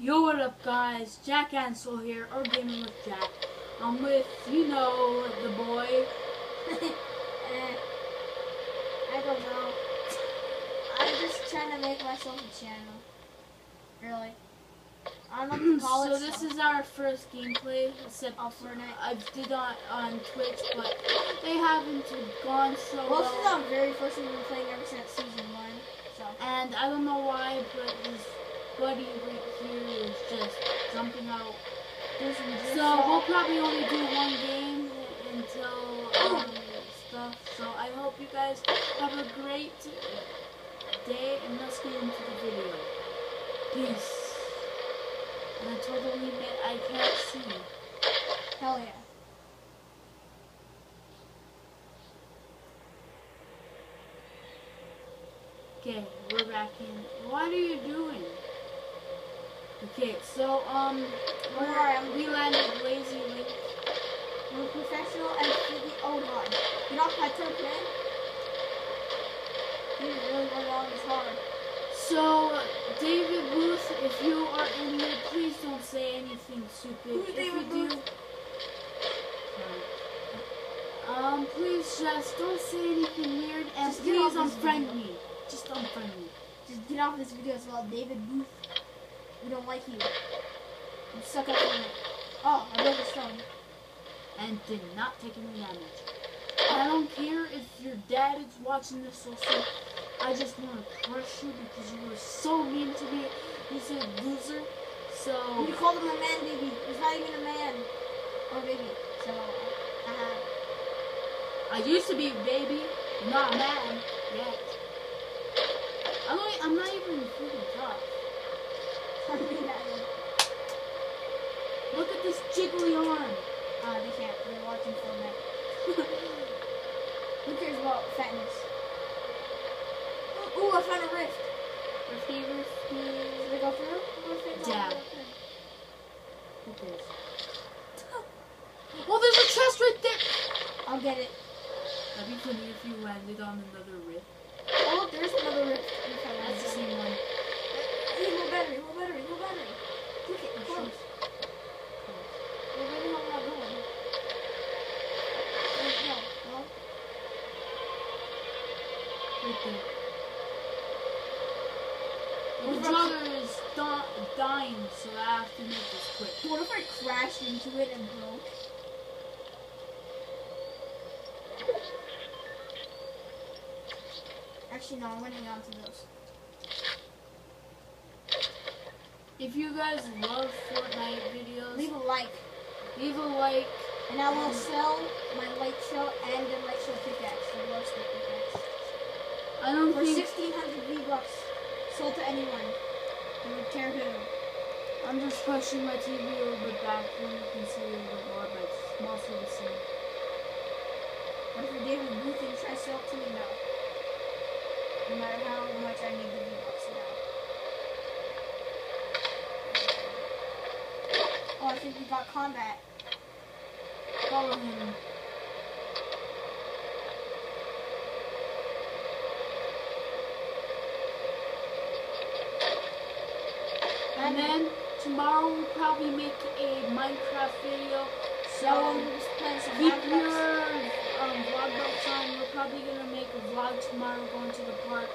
Yo, what up, guys? Jack Ansel here, or Gaming with Jack. I'm with, you know, the boy. Eh, I don't know. I'm just trying to make myself a channel. Really. I don't know what to call so this is our first gameplay, except Of Fortnite. I did on on Twitch, but they haven't gone so Well, this is our very first one we've been playing ever since season one. So. And I don't know why, but his buddy right here is just jumping out. So we'll probably only do one game until um, stuff. So I hope you guys have a great day, and let's get into the video. Peace. And I totally admit I can't see. Hell yeah. Okay, we're back in. What are you doing? Okay, so um, we landed Lazy Link. We're professional and fully. Oh god. Get off my turf, man. You really run along this hard. So, David Booth, if you are in here, please don't say anything stupid. Who's if David you Booth? do, Sorry. um, please just don't say anything weird, and Just please unfriend me. Just unfriend me. Just get off this video as well, David Booth. We don't like you. You suck at it. Oh, I broke a stone. And did not take any damage. I don't care if your dad is watching this also. I just want to crush you because you were so mean to me. You said loser. So, You called him a man, baby. He's not even a man. Or baby. So, uh, I used to be a baby, not a man yet. I'm not, I'm not even freaking tough. I mean, I- Look at this jiggly arm. uh, they can't. They're watching Fortnite. Who cares about fatness? Ooh, I found a rift. Rifty, rifty. Should I go through? What if they go Who cares? Oh, there's a chest right there. I'll get it. That'd be funny if you landed on another rift. Oh, look, there's another rift. We found That's the that. same one. Hey, low battery, low battery, low battery. Look it, close. shoot. Well, where the hell am I going? Wait, no, no. Right there. The drugger is dying, so I have to make this quick. What if I crashed into it and broke? Actually, no, I'm gonna hang on to those. If you guys love Fortnite videos, Leave a like, leave a like. and I will sell my light show and the light show pickaxe, the pickaxe, I don't for think 1600 V-Bucks, sold to anyone. who would care who. I'm just pushing my TV a little bit back so you can see a little bit more, but it's mostly the same. What if David Booth and try to sell to me? now? No matter how much I need the V-Bucks now. Oh, I think we got combat. Follow him. And then tomorrow we'll probably make a Minecraft video. So, So we're just playing some keep your um, vlog box on. We're probably gonna make a vlog tomorrow going to the park.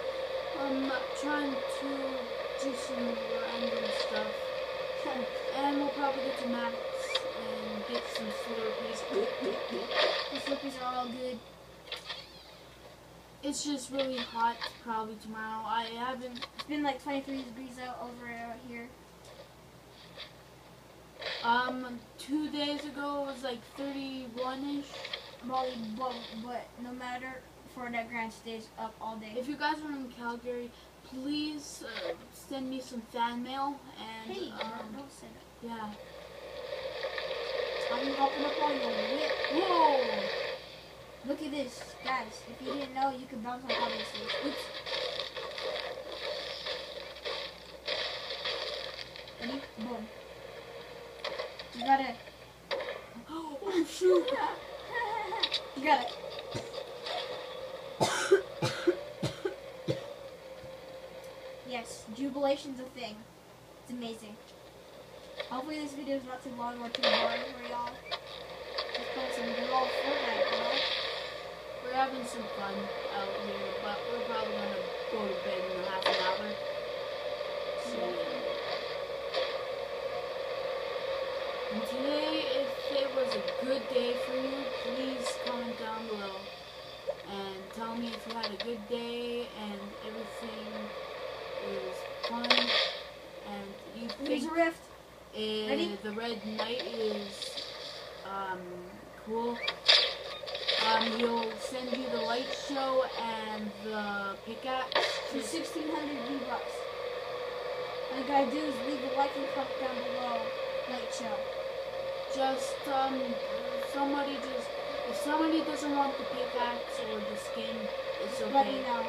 I'm trying to do some random stuff. And we'll probably get to Mac's and get some Slurpees. The flippies are all good. It's just really hot probably tomorrow. I haven't It's been like 23 degrees out over out here. um two days ago it was like 31 ish. Molly, but, but no matter, Fortnite Grand stays up all day. If you guys are in Calgary, please uh, send me some fan mail and hey, um, don't say that. yeah. I'm hopping up on your whip. Whoa! Look at this, guys. If you didn't know, you can bounce on top of this. Oops. Ready? Boom. You gotta. Oh shoot! you got it. yes, jubilation's a thing. It's amazing. Hopefully this video is not too long or too boring for y'all. Just play some good old Fortnite, know? We're having some fun out here, but we're probably gonna go to bed in a half an hour. So, and today, if it was a good day for you, please comment down below and tell me if you had a good day and everything is fun and you Here's think a rift. uh, Ready? the Red Knight is um, cool. Um, he'll send you the light show and the pickaxe. For 1600 V-Bucks. All you gotta do is leave a like and comment down below. Light show. Just um, somebody just if somebody doesn't want the pickaxe or the skin, it's Just let me okay. know.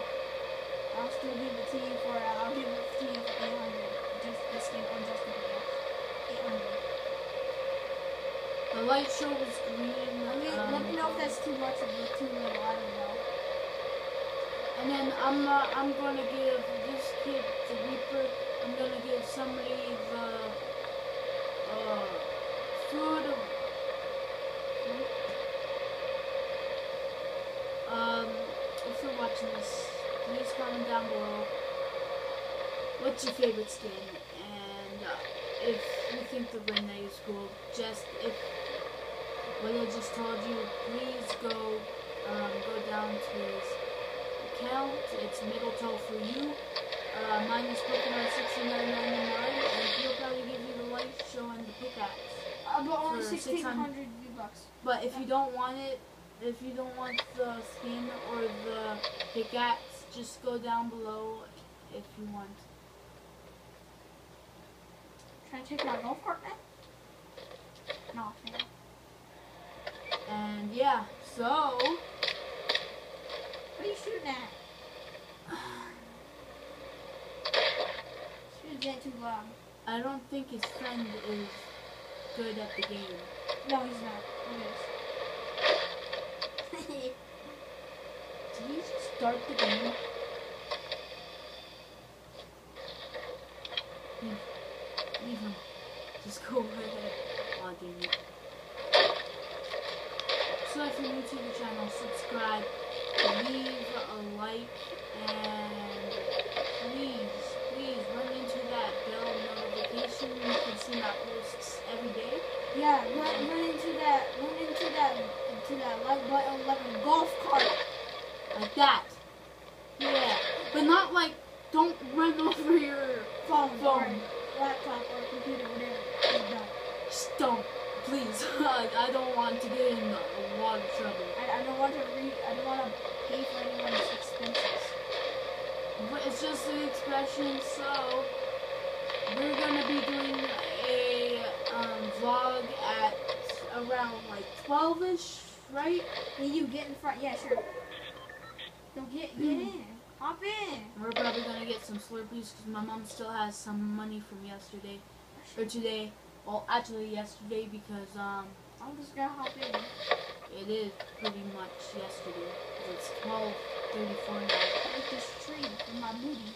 I'll still give it to you for, I'll give it to you for 800. Just the skin or just the pickaxe. 800. The light show was green. Let me, um, let me know if that's too much or too little. I don't know. And then I'm uh, I'm gonna give this kid the Reaper. I'm gonna give somebody the uh, food. Um, if you're watching this, please comment down below. What's your favorite skin? And uh, if you think the Red Knight is cool, just if what I just told you, please go um, go down to his account. It's middle toe for you. Uh, mine is Pokemon 69.99, and he'll probably give you the light show and the pickaxe. Uh, but only For 1600 V-Bucks. But if you don't want it, if you don't want the skin or the pickaxe, just go down below if you want. Trying I take my golf cart now? No. And yeah, so What are you shooting at? Shooting getting too loud. I don't think his friend is good at the game. No, he's not. He is. Did he just start the game? Him. Just go ahead. Aw, dang it. So if you're new to the channel, subscribe, leave a like, and please, please run into that bell notification. You can see my posts every day. yeah, run, run into that, run into that, into that like button like a golf cart. Like that. Yeah. But not like, don't run over your Phone, Phone. laptop or computer, whatever. Don't, please. I, I don't want to get in a lot of trouble. I, I don't want to re, I don't want to pay for anyone's expenses. But it's just an expression, so we're gonna be doing a um, vlog at around like 12ish, right? Hey, you get in front. Yeah, sure. Don't get get in. Hop in. We're probably gonna get some Slurpees because my mom still has some money from yesterday or today. Well, actually yesterday because um I'm just gonna hop in. it is pretty much yesterday. It's 12:34 now. With this tree in my booty.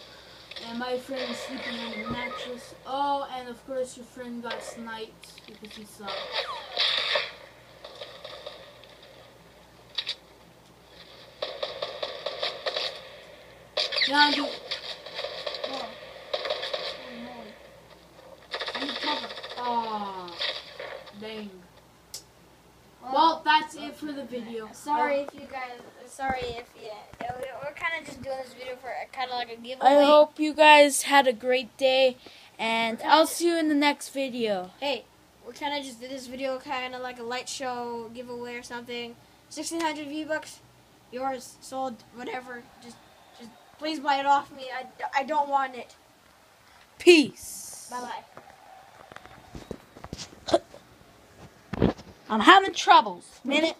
And my friend is sleeping on the mattress. Oh, and of course your friend got sniped because he sucked. Yeah, dang. Well, that's it for the video. Sorry if you guys. Sorry if yeah. we- We're kind of just doing this video for kind of like a giveaway. I hope you guys had a great day, and I'll see you in the next video. Hey, we're kind of just did this video kind of like a light show giveaway or something. 1600 V bucks, yours sold, whatever. Just, just please buy it off me. I, I don't want it. Peace. Bye bye. I'm having troubles. Minute.